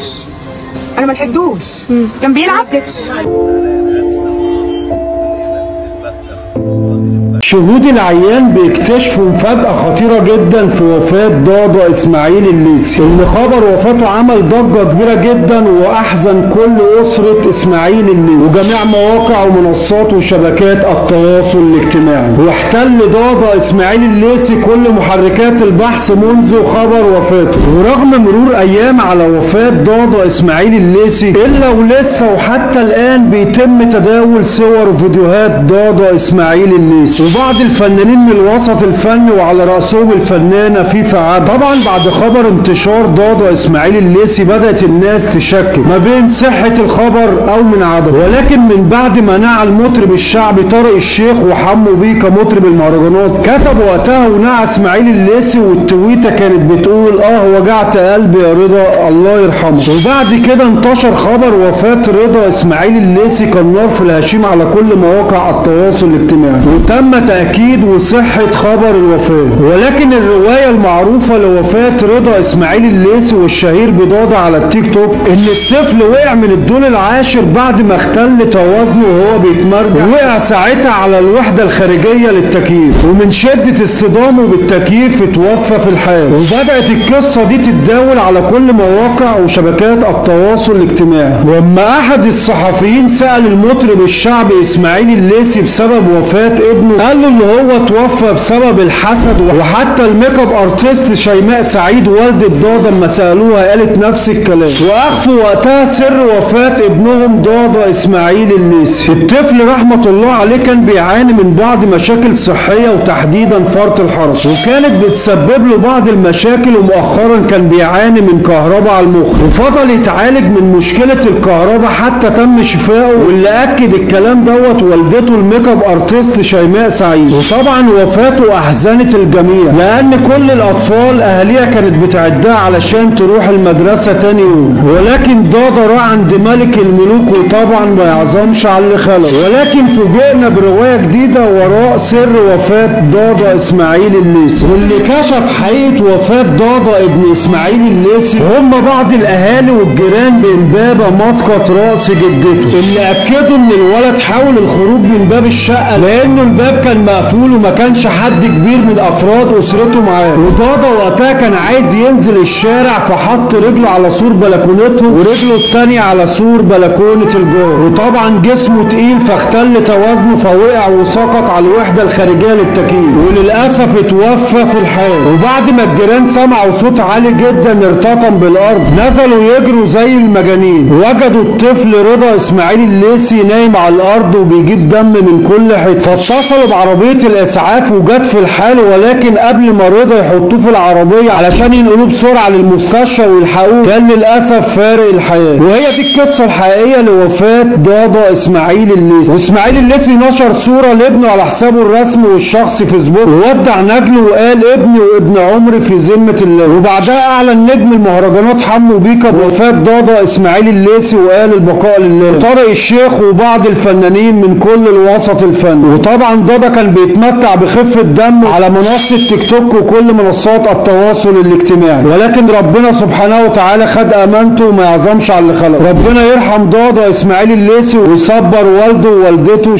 بحبوش أنا ما لحقتوش. كان بيلعب؟ شهود العيان بيكتشفوا مفاجأة خطيرة جدا في وفاة ضاضة إسماعيل الليثي. اللي خبر وفاته عمل ضجة كبيرة جدا وأحزن كل أسرة إسماعيل الليثي. وجميع مواقع ومنصات وشبكات التواصل الاجتماعي. واحتل ضاضة إسماعيل الليثي كل محركات البحث منذ خبر وفاته. ورغم مرور أيام على وفاة ضاضة إسماعيل الليثي إلا ولسه وحتى الآن بيتم تداول صور وفيديوهات ضاضة إسماعيل الليثي. وبعض الفنانين من الوسط الفني وعلى رأسهم الفنانة فيفا عبد طبعا بعد خبر انتشار ضاضة إسماعيل الليثي بدأت الناس تشكك ما بين صحة الخبر أو من عدمه ولكن من بعد ما نعى المطرب الشعبي طارق الشيخ وحمو بيه كمطرب المهرجانات كتب وقتها ونعى إسماعيل الليثي والتويتة كانت بتقول آه وجعت قلبي يا رضا الله يرحمه. وبعد كده انتشر خبر وفاة رضا إسماعيل الليثي كالنار في الهشيم على كل مواقع التواصل الاجتماعي. وتم تأكيد وصحة خبر الوفاة. ولكن الرواية المعروفة لوفاة رضا إسماعيل الليثي والشهير بضاضة على التيك توك إن الطفل وقع من الدور العاشر بعد ما اختل توازنه وهو بيتمرجع. وقع ساعتها على الوحدة الخارجية للتكييف. ومن شدة اصطدامه بالتكييف اتوفى في الحال. وبدأت القصة دي تتداول على كل مواقع وشبكات التواصل الاجتماعي. وأما أحد الصحفيين سأل المطرب الشعبي إسماعيل الليثي بسبب وفاة ابنه قال له ان هو توفى بسبب الحسد وحتى ال make up artist شيماء سعيد والدة ضاضة اما سألوها قالت نفس الكلام. واخفوا وقتها سر وفاة ابنهم ضاضة إسماعيل الليثي الطفل رحمة الله عليه كان بيعاني من بعض مشاكل صحية وتحديدا فرط الحركة. وكانت بتسبب له بعض المشاكل ومؤخرا كان بيعاني من كهرباء على المخ. وفضل يتعالج من مشكلة الكهرباء حتى تم شفائه واللي أكد الكلام دوت والدته ال make up artist شيماء سعيد وطبعا وفاته أحزنت الجميع. لأن كل الأطفال أهاليها كانت بتعدها علشان تروح المدرسة تاني يوم. ولكن ضاضة راح عند ملك الملوك وطبعا ما يعظمش على اللي خلقه. ولكن فوجئنا برواية جديدة وراء سر وفاة ضاضة إسماعيل الليثي. واللي كشف حقيقة وفاة ضاضة ابن إسماعيل الليثي. هم بعض الأهالي والجيران بامبابة مسقط رأس جدته. اللي أكدوا إن الولد حاول الخروج من باب الشقة. لأنه الباب كان مقفول وما كانش حد كبير من افراد اسرته معاه. وضاضة وقتها كان عايز ينزل الشارع فحط رجله على سور بلكونته ورجله التانية على سور بلكونة الجار وطبعا جسمه تقيل فاختل توازنه فوقع وسقط على الوحدة الخارجية للتكييف. وللأسف اتوفى في الحال. وبعد ما الجيران سمعوا صوت عالي جدا ارتطم بالأرض نزلوا يجروا زي المجانين. وجدوا الطفل رضا إسماعيل الليثي نايم على الأرض وبيجيب دم من كل حتة. فاتصلوا بعربية الإسعاف وجت في الحال ولكن قبل ما رضا يحطوه في العربية علشان ينقلوه بسرعة للمستشفى ويلحقوه كان للأسف فارق الحياة. وهي دي القصة الحقيقية لوفاة ضاضة إسماعيل الليثي. وإسماعيل الليثي نشر صورة لابنه على حسابه الرسمي والشخصي فيسبوك وودع نجله وقال ابني وابن عمري في ذمة الله. وبعدها أعلن نجم المهرجانات حمو بيكا بوفاة ضاضة إسماعيل الليثي وقال البقاء لله. طارق الشيخ وبعض الفنانين من كل الوسط الفني. وطبعا ضاضة كان بيتمتع بخفة دم على منصة تيك توك وكل منصات التواصل الاجتماعي. ولكن ربنا سبحانه وتعالى خد أمانته وما يعظمش على اللي خلقه. ربنا يرحم ضاضة إسماعيل الليثي ويصبر والده ووالدته